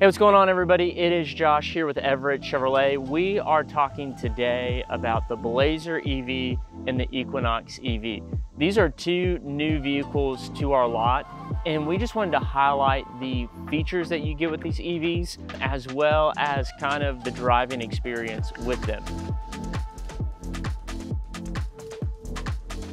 Hey, what's going on everybody? It is Josh here with Everett Chevrolet. We are talking today about the Blazer EV and the Equinox EV. These are two new vehicles to our lot and we just wanted to highlight the features that you get with these EVs as well as kind of the driving experience with them.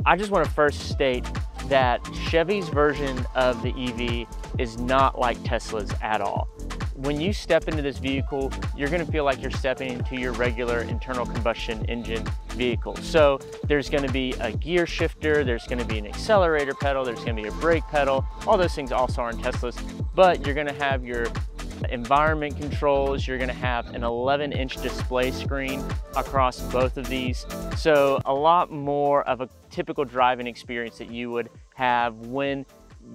I just want to first state that Chevy's version of the EV is not like Tesla's at all when you step into this vehicle, you're gonna feel like you're stepping into your regular internal combustion engine vehicle. So there's gonna be a gear shifter, there's gonna be an accelerator pedal, there's gonna be a brake pedal. All those things also are in Teslas, but you're gonna have your environment controls, you're gonna have an 11 inch display screen across both of these. So a lot more of a typical driving experience that you would have when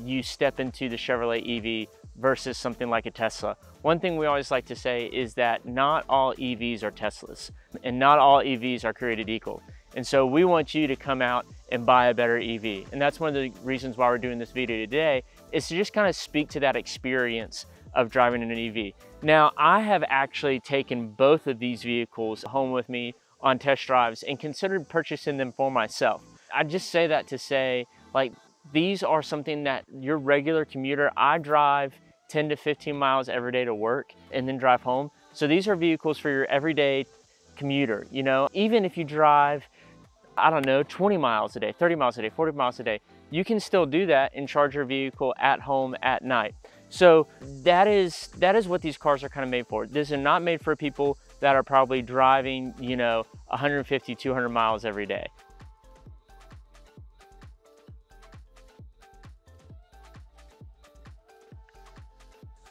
you step into the Chevrolet EV versus something like a Tesla. One thing we always like to say is that not all EVs are Teslas and not all EVs are created equal. And so we want you to come out and buy a better EV. And that's one of the reasons why we're doing this video today is to just kind of speak to that experience of driving an EV. Now, I have actually taken both of these vehicles home with me on test drives and considered purchasing them for myself. I just say that to say, like, these are something that your regular commuter, I drive 10 to 15 miles every day to work and then drive home. So these are vehicles for your everyday commuter, you know, even if you drive, I don't know, 20 miles a day, 30 miles a day, 40 miles a day, you can still do that and charge your vehicle at home at night. So that is, that is what these cars are kind of made for. These are not made for people that are probably driving, you know, 150, 200 miles every day.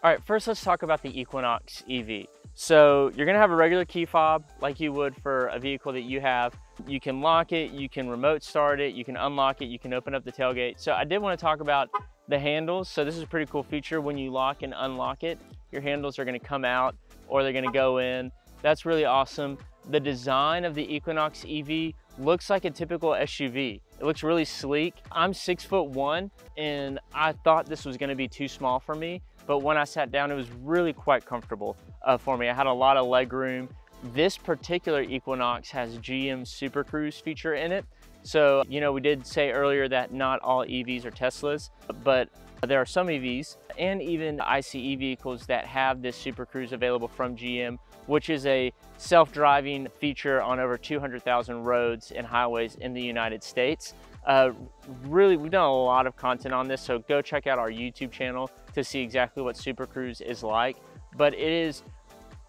All right, first let's talk about the Equinox EV. So you're gonna have a regular key fob like you would for a vehicle that you have. You can lock it, you can remote start it, you can unlock it, you can open up the tailgate. So I did wanna talk about the handles. So this is a pretty cool feature when you lock and unlock it. Your handles are gonna come out or they're gonna go in. That's really awesome. The design of the Equinox EV looks like a typical SUV. It looks really sleek. I'm six foot one and I thought this was gonna be too small for me but when I sat down, it was really quite comfortable uh, for me. I had a lot of leg room. This particular Equinox has GM Super Cruise feature in it. So, you know, we did say earlier that not all EVs are Teslas, but there are some EVs and even ICE vehicles that have this Super Cruise available from GM, which is a self-driving feature on over 200,000 roads and highways in the United States. Uh, really, we've done a lot of content on this, so go check out our YouTube channel to see exactly what Super Cruise is like. But it is,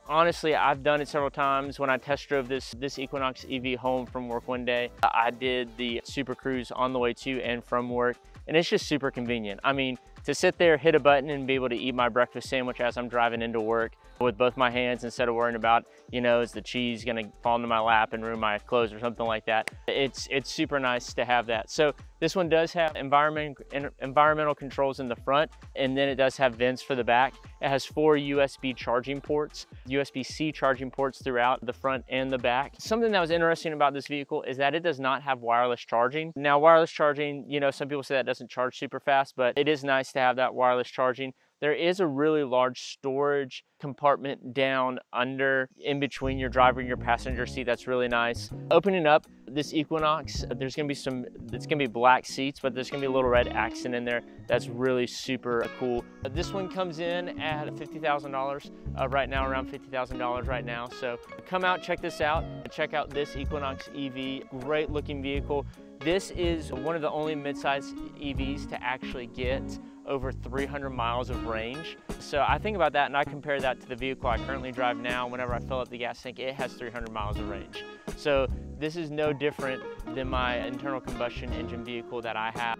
honestly, I've done it several times. When I test drove this, this Equinox EV home from work one day, I did the Super Cruise on the way to and from work, and it's just super convenient. I mean, to sit there, hit a button and be able to eat my breakfast sandwich as I'm driving into work with both my hands instead of worrying about, you know, is the cheese gonna fall into my lap and ruin my clothes or something like that. It's, it's super nice to have that. So this one does have environment, environmental controls in the front, and then it does have vents for the back. It has four USB charging ports, USB-C charging ports throughout the front and the back. Something that was interesting about this vehicle is that it does not have wireless charging. Now, wireless charging, you know, some people say that doesn't charge super fast, but it is nice to have that wireless charging. There is a really large storage compartment down under in between your driver and your passenger seat. That's really nice. Opening up this Equinox, uh, there's gonna be some, it's gonna be black seats, but there's gonna be a little red accent in there. That's really super uh, cool. Uh, this one comes in at $50,000 uh, right now, around $50,000 right now. So come out, check this out. Check out this Equinox EV, great looking vehicle. This is one of the only midsize EVs to actually get over 300 miles of range. So I think about that and I compare that to the vehicle I currently drive now. Whenever I fill up the gas tank, it has 300 miles of range. So this is no different than my internal combustion engine vehicle that I have.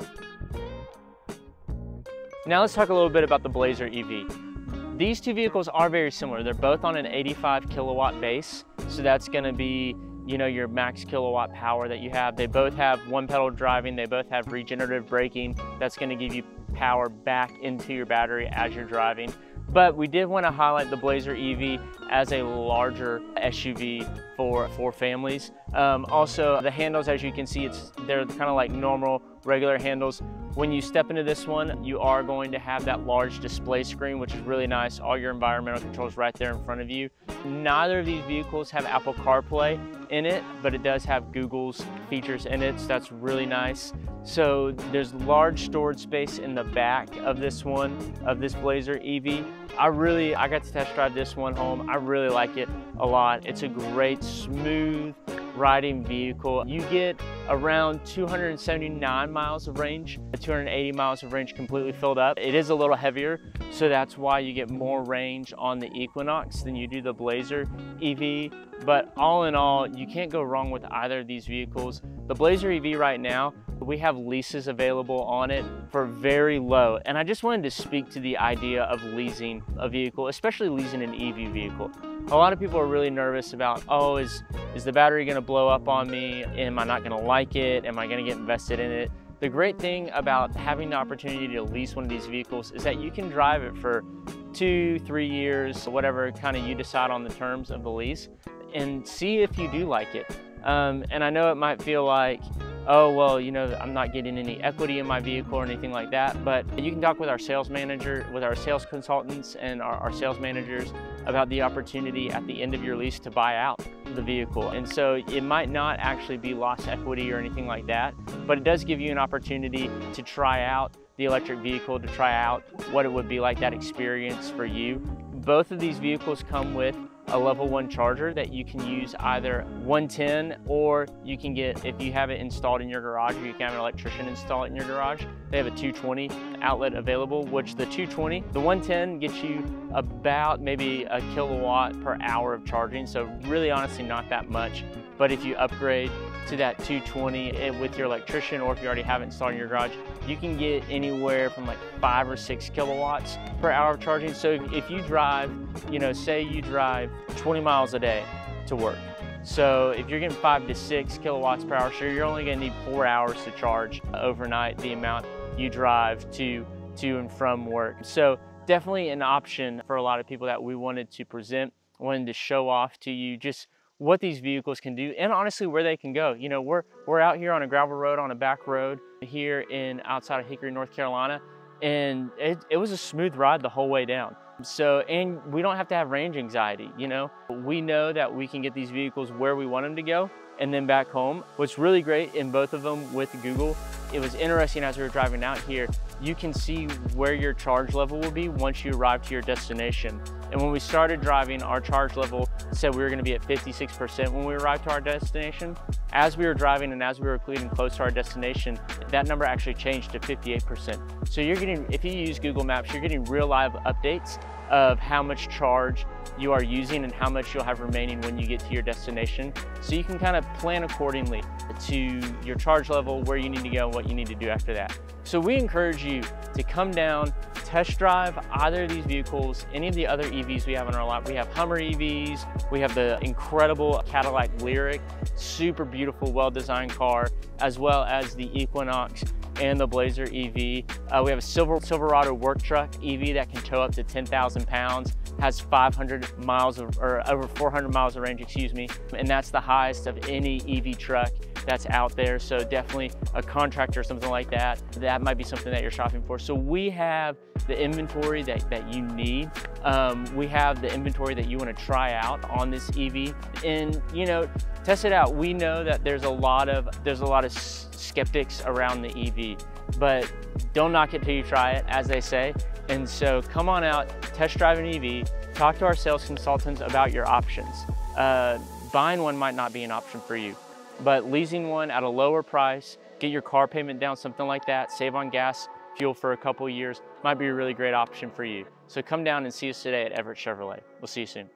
Now let's talk a little bit about the Blazer EV. These two vehicles are very similar. They're both on an 85 kilowatt base. So that's gonna be you know, your max kilowatt power that you have. They both have one pedal driving, they both have regenerative braking. That's gonna give you power back into your battery as you're driving. But we did want to highlight the Blazer EV as a larger SUV for, for families. Um, also, the handles, as you can see, it's they're kind of like normal, regular handles. When you step into this one, you are going to have that large display screen, which is really nice. All your environmental controls right there in front of you. Neither of these vehicles have Apple CarPlay in it, but it does have Google's features in it, so that's really nice. So there's large storage space in the back of this one, of this Blazer EV. I really, I got to test drive this one home. I really like it a lot. It's a great, smooth, riding vehicle. You get around 279 miles of range, 280 miles of range completely filled up. It is a little heavier, so that's why you get more range on the Equinox than you do the Blazer EV. But all in all, you can't go wrong with either of these vehicles. The Blazer EV right now, we have leases available on it for very low. And I just wanted to speak to the idea of leasing a vehicle, especially leasing an EV vehicle. A lot of people are really nervous about, oh, is, is the battery gonna blow up on me? Am I not gonna like it? Am I gonna get invested in it? The great thing about having the opportunity to lease one of these vehicles is that you can drive it for two, three years, whatever kind of you decide on the terms of the lease, and see if you do like it. Um, and I know it might feel like, oh, well, you know, I'm not getting any equity in my vehicle or anything like that, but you can talk with our sales manager, with our sales consultants and our, our sales managers about the opportunity at the end of your lease to buy out the vehicle. And so it might not actually be lost equity or anything like that, but it does give you an opportunity to try out the electric vehicle, to try out what it would be like that experience for you. Both of these vehicles come with a level one charger that you can use either 110 or you can get, if you have it installed in your garage, or you can have an electrician install it in your garage. They have a 220 outlet available, which the 220, the 110 gets you about maybe a kilowatt per hour of charging. So really honestly not that much. But if you upgrade to that 220 eh, with your electrician or if you already have it installed in your garage, you can get anywhere from like five or six kilowatts per hour of charging. So if you drive, you know, say you drive 20 miles a day to work. So if you're getting five to six kilowatts per hour, sure, you're only gonna need four hours to charge overnight the amount you drive to, to and from work. So definitely an option for a lot of people that we wanted to present, wanted to show off to you just what these vehicles can do and honestly where they can go. You know, we're, we're out here on a gravel road, on a back road here in outside of Hickory, North Carolina, and it, it was a smooth ride the whole way down. So, and we don't have to have range anxiety, you know? We know that we can get these vehicles where we want them to go and then back home. What's really great in both of them with Google, it was interesting as we were driving out here, you can see where your charge level will be once you arrive to your destination. And when we started driving, our charge level said we were gonna be at 56% when we arrived to our destination. As we were driving and as we were getting close to our destination, that number actually changed to 58%. So you're getting, if you use Google Maps, you're getting real live updates of how much charge you are using and how much you'll have remaining when you get to your destination. So you can kind of plan accordingly to your charge level, where you need to go, what you need to do after that. So we encourage you to come down, test drive either of these vehicles, any of the other EVs we have on our lot. We have Hummer EVs, we have the incredible Cadillac Lyriq, super beautiful, well-designed car, as well as the Equinox and the Blazer EV. Uh, we have a Silver, Silverado work truck EV that can tow up to 10,000 pounds, has 500 miles of, or over 400 miles of range, excuse me, and that's the highest of any EV truck that's out there. So definitely a contractor or something like that, that might be something that you're shopping for. So we have the inventory that, that you need. Um, we have the inventory that you want to try out on this EV and, you know, test it out. We know that there's a lot of, there's a lot of skeptics around the EV, but don't knock it till you try it, as they say. And so come on out, test drive an EV, talk to our sales consultants about your options. Uh, buying one might not be an option for you, but leasing one at a lower price, get your car payment down, something like that, save on gas, fuel for a couple years, might be a really great option for you. So come down and see us today at Everett Chevrolet. We'll see you soon.